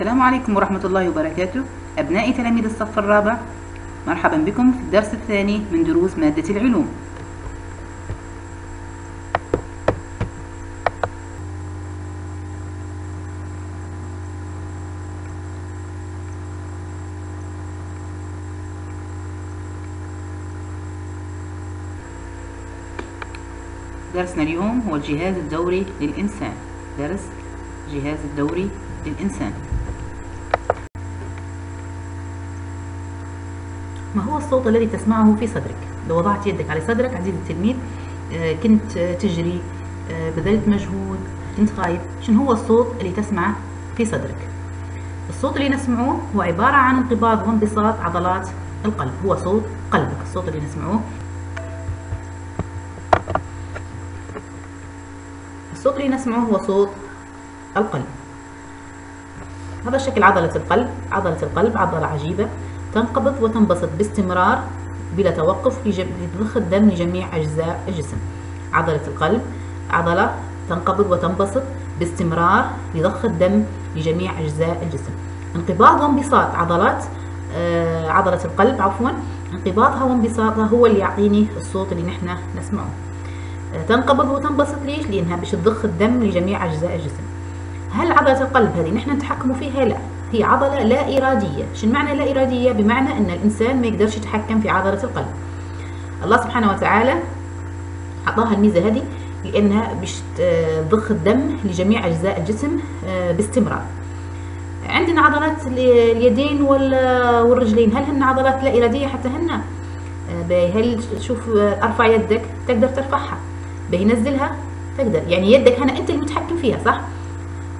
السلام عليكم ورحمة الله وبركاته. أبنائي تلاميذ الصف الرابع مرحبا بكم في الدرس الثاني من دروس مادة العلوم. درسنا اليوم هو الجهاز الدوري للإنسان. درس جهاز الدوري للإنسان. ما هو الصوت الذي تسمعه في صدرك؟ لو وضعت يدك على صدرك عزيزي التلميذ آه، كنت تجري آه، بذلت مجهود كنت خايف شنو هو الصوت اللي تسمعه في صدرك؟ الصوت اللي نسمعه هو عبارة عن انقباض وانبساط عضلات القلب. هو صوت قلبك الصوت اللي نسمعه. الصوت اللي نسمعه هو صوت القلب. هذا شكل عضلة القلب عضلة القلب عضلة عجيبة. تنقبض وتنبسط باستمرار بلا توقف لضخ الدم لجميع أجزاء الجسم. عضلة القلب. عضلة تنقبض وتنبسط باستمرار لضخ الدم لجميع أجزاء الجسم. انقباض وانبساط. عضلات آه عضلة القلب عفوا. انقباضها وانبساطها هو اللي يعطيني الصوت اللي نحن نسمعه. آه تنقبض وتنبسط ليش؟ لأنها باش تضخ الدم لجميع أجزاء الجسم. هل عضلة القلب هذه نحن نتحكم فيها؟ لا. هي عضلة لا إرادية شو معنى لا إرادية؟ بمعنى أن الإنسان ما يقدرش يتحكم في عضلة القلب. الله سبحانه وتعالى أعطاها الميزة هذه لأنها باش تضخ الدم لجميع أجزاء الجسم باستمرار. عندنا عضلات اليدين والرجلين. هل هن عضلات لا إرادية حتى هن؟ هل شوف أرفع يدك تقدر ترفعها؟ بينزلها تقدر. يعني يدك هنا أنت المتحكم فيها صح؟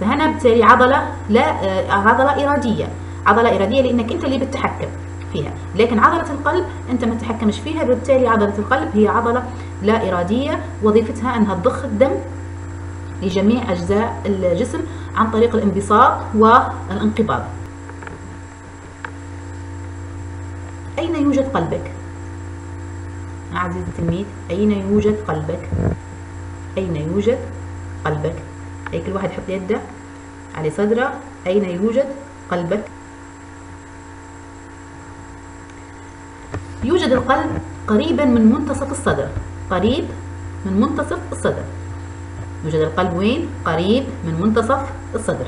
فهنا بالتالي عضلة لا عضلة إرادية عضلة إرادية لأنك أنت اللي بتتحكم فيها لكن عضلة القلب أنت ما تتحكمش فيها بالتالي عضلة القلب هي عضلة لا إرادية وظيفتها أنها تضخ الدم لجميع أجزاء الجسم عن طريق الانبساط والانقباض أين يوجد قلبك؟ عزيزي التلميذ أين يوجد قلبك؟ أين يوجد قلبك؟ أي كل واحد يحط يده على صدره أين يوجد قلبك؟ يوجد القلب قريبا من منتصف الصدر قريب من منتصف الصدر يوجد القلب وين؟ قريب من منتصف الصدر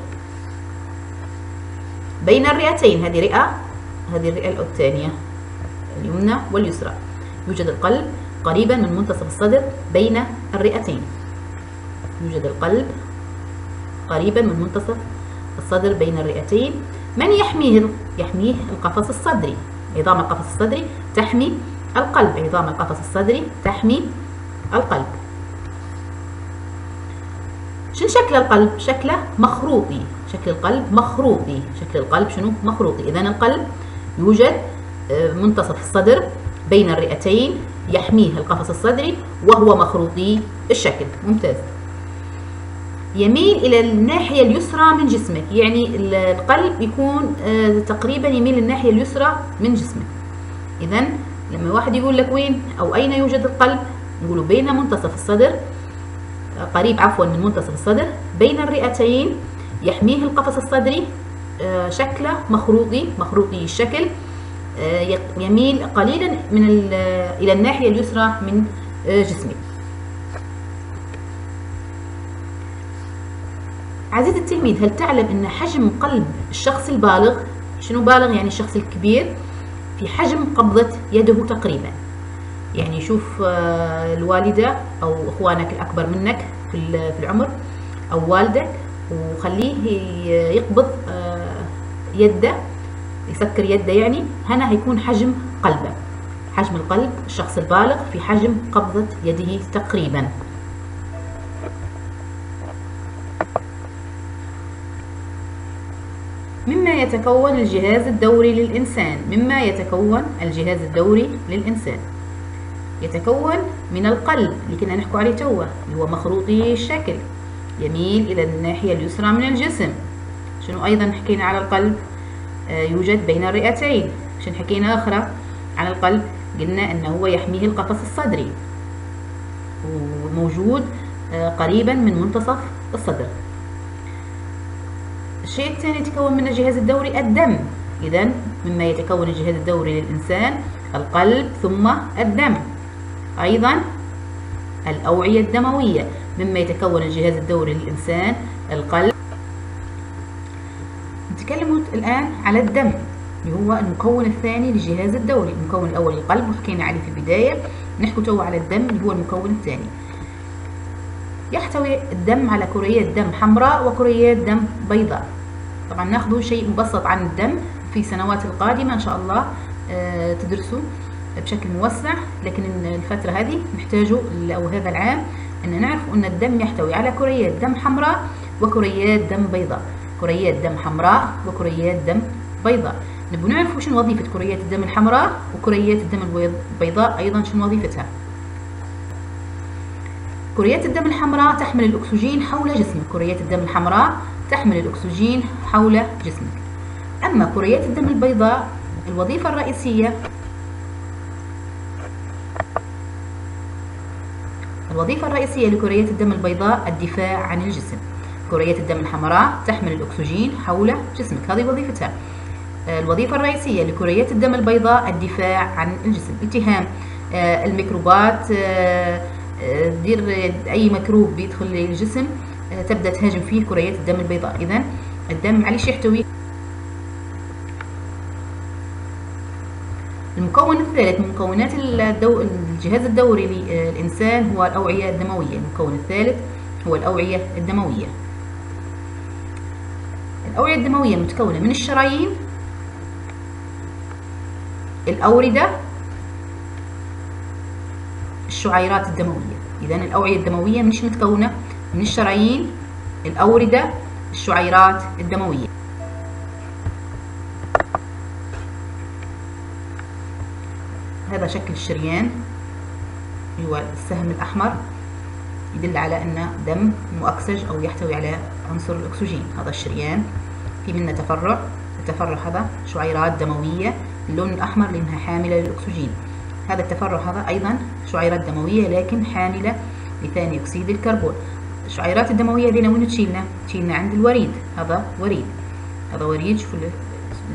بين الرئتين هذه رئة هذه الرئة الثانية اليمنى واليسرى يوجد القلب قريبا من منتصف الصدر بين الرئتين يوجد القلب قريبا من منتصف الصدر بين الرئتين. من يحميه يحميه القفص الصدري؟ عظام القفص الصدري تحمي القلب. عظام القفص الصدري تحمي القلب. شنو شكل القلب؟ شكله مخروطي. شكل القلب مخروطي. شكل القلب شنو؟ مخروطي. اذا القلب يوجد منتصف الصدر بين الرئتين يحميه القفص الصدري وهو مخروطي الشكل. ممتاز. يميل إلى الناحية اليسرى من جسمك. يعني القلب يكون تقريبا يميل للناحية اليسرى من جسمك. إذا لما واحد يقول لك وين أو أين يوجد القلب نقوله بين منتصف الصدر قريب عفوا من منتصف الصدر بين الرئتين يحميه القفص الصدري شكله مخروطي مخروطي الشكل يميل قليلا من إلى الناحية اليسرى من جسمك. عزيزي التلميذ هل تعلم أن حجم قلب الشخص البالغ شنو بالغ يعني الشخص الكبير؟ في حجم قبضة يده تقريبا. يعني شوف الوالدة أو إخوانك الأكبر منك في العمر أو والدك وخليه يقبض يده يسكر يده يعني هنا هيكون حجم قلبه. حجم القلب الشخص البالغ في حجم قبضة يده تقريبا. يتكون الجهاز الدوري للإنسان مما يتكون الجهاز الدوري للإنسان. يتكون من القلب اللي كنا نحكوا عليه توا اللي هو مخروطي الشكل. يميل إلى الناحية اليسرى من الجسم. شنو أيضا حكينا على القلب؟ آه يوجد بين الرئتين. شنو حكينا أخرى على القلب قلنا أنه هو يحميه القفص الصدري. وموجود آه قريبا من منتصف الصدر. الشيء الثاني يتكون من الجهاز الدوري الدم. إذا مما يتكون الجهاز الدوري للإنسان القلب ثم الدم. أيضا الأوعية الدموية. مما يتكون الجهاز الدوري للإنسان القلب. نتكلم الآن على الدم. اللي هو المكون الثاني للجهاز الدوري. المكون الأول القلب وحكينا عليه في البداية؟ نحكي تو على الدم اللي هو المكون الثاني. يحتوي الدم على كريات دم حمراء وكريات دم بيضاء. طبعا ناخذ شيء مبسط عن الدم في السنوات القادمة إن شاء الله آه، تدرسوا بشكل موسع. لكن الفترة هذه نحتاجه أو هذا العام أن نعرف أن الدم يحتوي على كريات دم حمراء وكريات دم بيضاء. كريات دم حمراء وكريات دم بيضاء. نبغى نعرف شنو وظيفة كريات الدم الحمراء وكريات الدم البيضاء أيضا شنو وظيفتها. كريات الدم الحمراء تحمل الأكسجين حول جسمك كريات الدم الحمراء تحمل الأكسجين حول جسمك. أما كريات الدم البيضاء الوظيفة الرئيسية الوظيفة الرئيسية لكريات الدم البيضاء الدفاع عن الجسم. كريات الدم الحمراء تحمل الأكسجين حول جسمك. هذه وظيفتها. الوظيفة الرئيسية لكريات الدم البيضاء الدفاع عن الجسم. التهام آه، الميكروبات آه، آه، دير أي ميكروب بيدخل للجسم تبدأ تهاجم فيه كريات الدم البيضاء. إذا الدم معلش يحتوي المكون الثالث من مكونات الدو... الجهاز الدوري للإنسان هو الأوعية الدموية. المكون الثالث هو الأوعية الدموية. الأوعية الدموية متكونة من الشرايين الأوردة الشعيرات الدموية. إذا الأوعية الدموية مش متكونة من الشرايين الأوردة الشعيرات الدموية. هذا شكل الشريان هو السهم الأحمر يدل على أن دم مؤكسج أو يحتوي على عنصر الأكسجين. هذا الشريان في منه تفرع التفرع هذا شعيرات دموية اللون الأحمر لأنها حاملة للأكسجين. هذا التفرع هذا أيضا شعيرات دموية لكن حاملة لثاني أكسيد الكربون. الشعيرات الدموية هذه وين تشيلنا؟ تشيلنا عند الوريد. هذا وريد. هذا وريد. شوفوا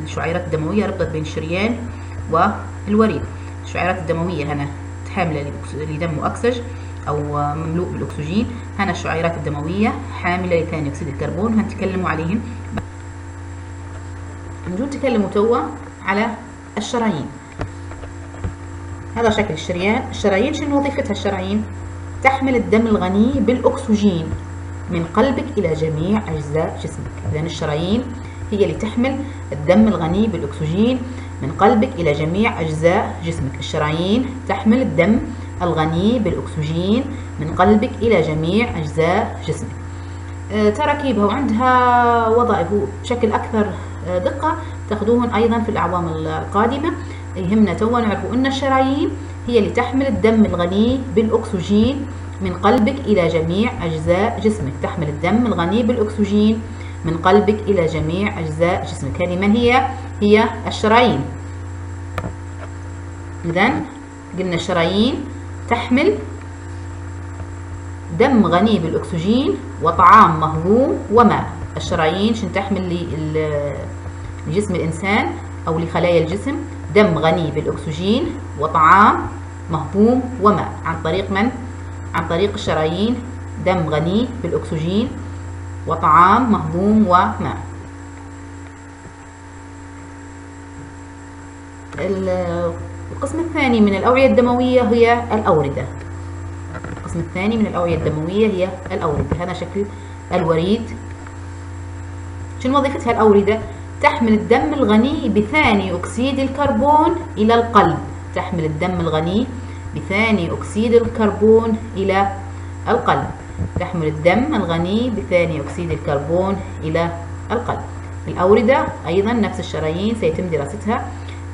الشعيرات الدموية ربطت بين الشريان والوريد. الشعيرات الدموية هنا حاملة لدم مؤكسج أو مملوء بالأكسجين. هنا الشعيرات الدموية حاملة لثاني أكسيد الكربون. هنتكلموا عليهم. نجو نتكلموا توا على الشرايين. هذا شكل الشريان. الشرايين شنو وظيفتها الشرايين؟ تحمل الدم الغني بالأكسجين من قلبك إلى جميع أجزاء جسمك. إذا الشرايين هي اللي تحمل الدم الغني بالأكسجين من قلبك إلى جميع أجزاء جسمك. الشرايين تحمل الدم الغني بالأكسجين من قلبك إلى جميع أجزاء جسمك. آه، تراكيبها وعندها وظائف بشكل أكثر آه، دقة تاخذوهن أيضا في الأعوام القادمة. يهمنا توا نعرفوا أن الشرايين هي اللي تحمل الدم الغني بالأكسجين من قلبك إلى جميع أجزاء جسمك. تحمل الدم الغني بالأكسجين من قلبك إلى جميع أجزاء جسمك. هذه من هي؟ هي الشرايين. إذا قلنا الشرايين تحمل دم غني بالأكسجين وطعام مهضوم وماء الشرايين شن تحمل لجسم الإنسان أو لخلايا الجسم؟ دم غني بالأكسجين وطعام مهضوم وماء. عن طريق من؟ عن طريق الشرايين دم غني بالأكسجين وطعام مهضوم وماء. القسم الثاني من الأوعية الدموية هي الأوردة. القسم الثاني من الأوعية الدموية هي الأوردة. هذا شكل الوريد. شنو وظيفتها الأوردة؟ تحمل الدم الغني بثاني أكسيد الكربون إلى القلب. تحمل الدم الغني بثاني أكسيد الكربون إلى القلب. تحمل الدم الغني بثاني أكسيد الكربون إلى القلب. الأوردة أيضا نفس الشرايين سيتم دراستها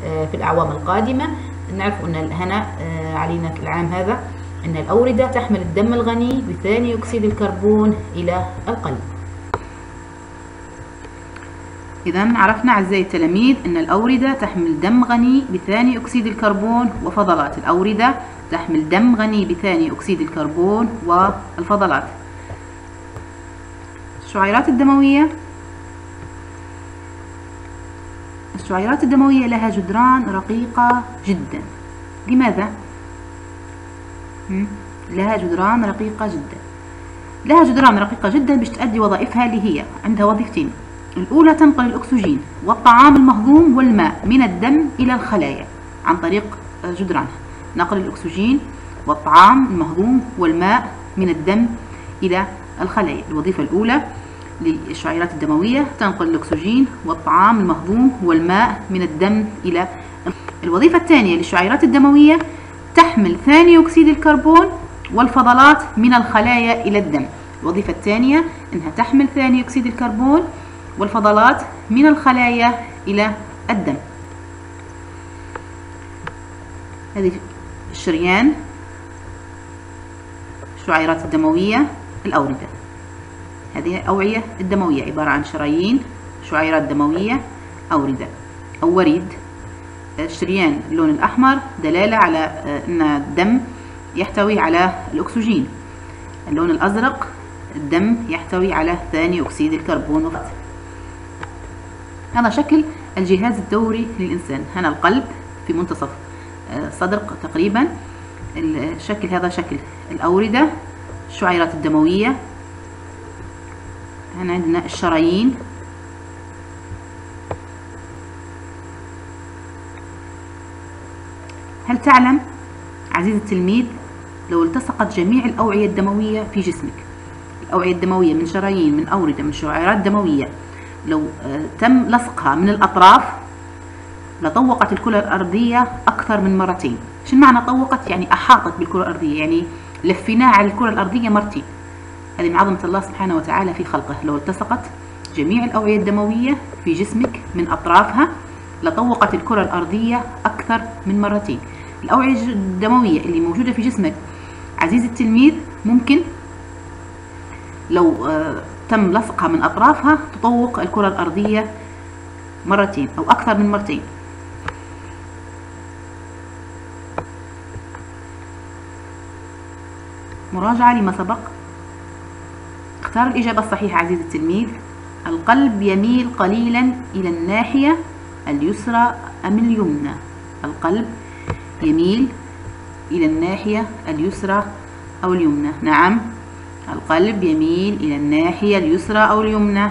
آه، في الأعوام القادمة. نعرف أن هنا آه، علينا العام هذا أن الأوردة تحمل الدم الغني بثاني أكسيد الكربون إلى القلب. إذا عرفنا أعزائي التلاميذ أن الأوردة تحمل دم غني بثاني أكسيد الكربون وفضلات. الأوردة تحمل دم غني بثاني أكسيد الكربون والفضلات. الشعيرات الدموية. الشعيرات الدموية لها جدران رقيقة جدا. لماذا؟ لها جدران رقيقة جدا. لها جدران رقيقة جدا باش تؤدي وظائفها اللي هي عندها وظيفتين. الأولى تنقل الأكسجين والطعام المهضوم والماء من الدم إلى الخلايا عن طريق جدرانها نقل الأكسجين والطعام المهضوم والماء من الدم إلى الخلايا. الوظيفة الأولى للشعيرات الدموية تنقل الأكسجين والطعام المهضوم والماء من الدم إلى الوظيفة الثانية للشعيرات الدموية تحمل ثاني أكسيد الكربون والفضلات من الخلايا إلى الدم. الوظيفة الثانية أنها تحمل ثاني أكسيد الكربون والفضلات من الخلايا إلى الدم. هذه الشريان الشعيرات الدموية الأوردة. هذه الأوعية الدموية عبارة عن شرايين شعيرات دموية أوردة. أو وريد. الشريان اللون الأحمر دلالة على آه، أن الدم يحتوي على الأكسجين. اللون الأزرق الدم يحتوي على ثاني أكسيد الكربون. هذا شكل الجهاز الدوري للإنسان. هنا القلب في منتصف الصدر آه، تقريبا. الشكل هذا شكل الأوردة الشعيرات الدموية. هنا عندنا الشرايين. هل تعلم عزيزي التلميذ لو التصقت جميع الأوعية الدموية في جسمك الأوعية الدموية من شرايين من أوردة من شعيرات دموية لو آه، تم لصقها من الأطراف لطوقت الكرة الأرضية أكثر من مرتين. شو معنى طوقت؟ يعني أحاطت بالكرة الأرضية يعني لفيناها على الكرة الأرضية مرتين. هذه من عظمة الله سبحانه وتعالى في خلقه. لو التصقت جميع الأوعية الدموية في جسمك من أطرافها لطوقت الكرة الأرضية أكثر من مرتين. الأوعية الدموية اللي موجودة في جسمك عزيزي التلميذ ممكن لو آه، تم لصقها من أطرافها تطوق الكرة الأرضية مرتين أو أكثر من مرتين. مراجعة لما سبق. اختار الإجابة الصحيحة عزيزي التلميذ. القلب يميل قليلا إلى الناحية اليسرى أم اليمنى؟ القلب يميل إلى الناحية اليسرى أو اليمنى. نعم. القلب يميل إلى الناحية اليسرى أو اليمنى.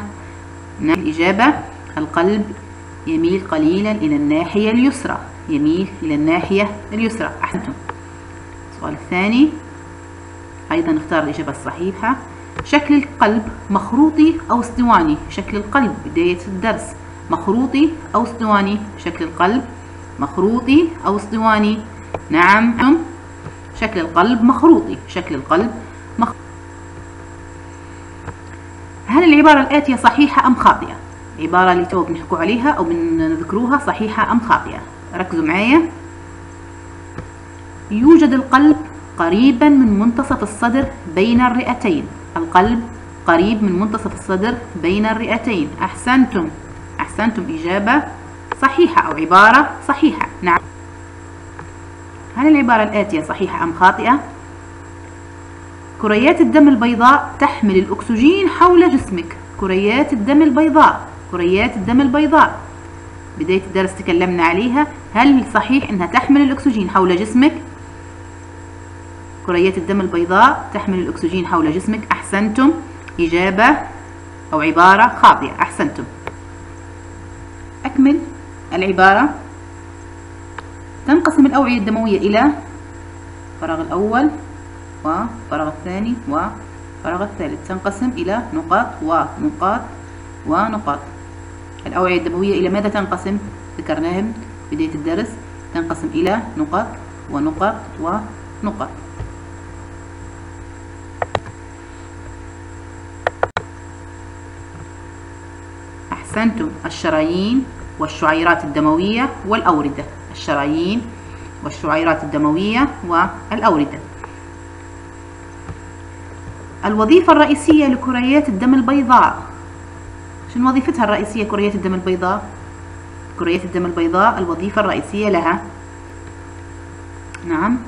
نعم الإجابة القلب يميل قليلا إلى الناحية اليسرى. يميل إلى الناحية اليسرى. أحسنتم السؤال الثاني. أيضا اختار الإجابة الصحيحة. شكل القلب مخروطي أو أسطواني. شكل القلب بداية الدرس. مخروطي أو أسطواني. شكل القلب مخروطي أو أسطواني. نعم. شكل القلب مخروطي. شكل القلب هل العبارة الآتية صحيحة أم خاطئة؟ عبارة اللي تو بنحكوا عليها أو بنذكروها صحيحة أم خاطئة. ركزوا معايا. يوجد القلب قريبا من منتصف الصدر بين الرئتين. القلب قريب من منتصف الصدر بين الرئتين. أحسنتم. أحسنتم إجابة صحيحة أو عبارة صحيحة. نعم. هل العبارة الآتية صحيحة أم خاطئة؟ كريات الدم البيضاء تحمل الأكسجين حول جسمك. كريات الدم البيضاء كريات الدم البيضاء. بداية الدرس تكلمنا عليها. هل صحيح أنها تحمل الأكسجين حول جسمك؟ كريات الدم البيضاء تحمل الأكسجين حول جسمك. أحسنتم. إجابة أو عبارة خاطئة. أحسنتم. أكمل. العبارة تنقسم الأوعية الدموية إلى الفراغ الأول وفراغ الثاني وفراغ الثالث. تنقسم إلى نقاط ونقاط ونقاط الأوعية الدموية إلى ماذا تنقسم؟ ذكرناها بداية الدرس. تنقسم إلى نقاط ونقاط ونقاط أحسنتم. الشرايين والشعيرات الدموية والأوردة. الشرايين والشعيرات الدموية والأوردة. الوظيفة الرئيسية لكريات الدم البيضاء. شنو وظيفتها الرئيسية كريات الدم البيضاء؟ كريات الدم البيضاء الوظيفة الرئيسية لها. نعم.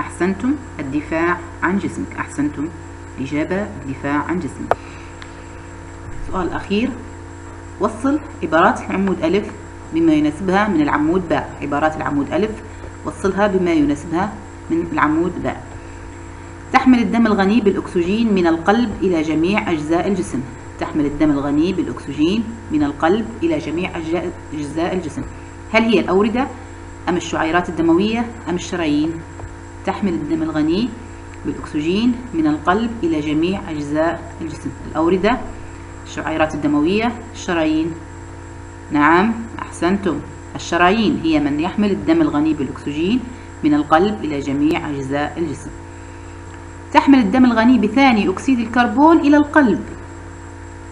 أحسنتم الدفاع عن جسمك. أحسنتم الإجابة الدفاع عن جسمك. السؤال الأخير وصل عبارات العمود ألف بما يناسبها من العمود باء. عبارات العمود ألف. وصلها بما يناسبها من العمود باء. تحمل الدم الغني بالأكسجين من القلب إلى جميع أجزاء الجسم. تحمل الدم الغني بالأكسجين من القلب إلى جميع أجزاء الجسم. هل هي الأوردة أم الشعيرات الدموية أم الشرايين؟ تحمل الدم الغني بالأكسجين من القلب إلى جميع أجزاء الجسم. الأوردة الشعيرات الدموية الشرايين. نعم أحسنتم. الشرايين هي من يحمل الدم الغني بالأكسجين من القلب إلى جميع أجزاء الجسم. تحمل الدم الغني بثاني أكسيد الكربون إلى القلب.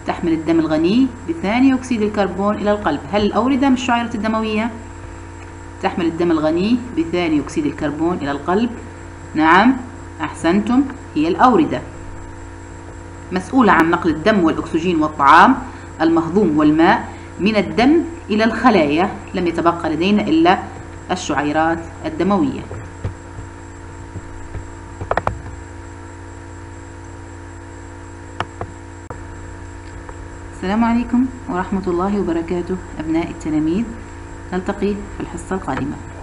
تحمل الدم الغني بثاني أكسيد الكربون إلى القلب. هل الأوردة من الشعيرة الدموية؟ تحمل الدم الغني بثاني أكسيد الكربون إلى القلب. نعم أحسنتم هي الأوردة. مسؤولة عن نقل الدم والأكسجين والطعام المهضوم والماء من الدم إلى الخلايا. لم يتبقى لدينا إلا الشعيرات الدموية. السلام عليكم ورحمة الله وبركاته. أبناء التلاميذ نلتقي في الحصة القادمة.